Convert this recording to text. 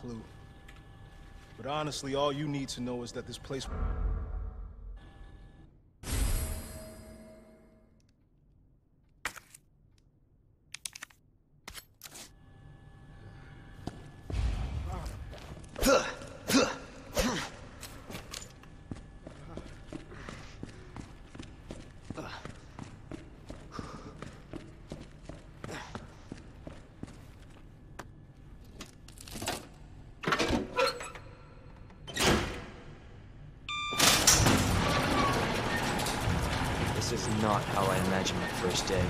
clue. But honestly, all you need to know is that this place... This is not how I imagined my first day.